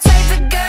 type of girl.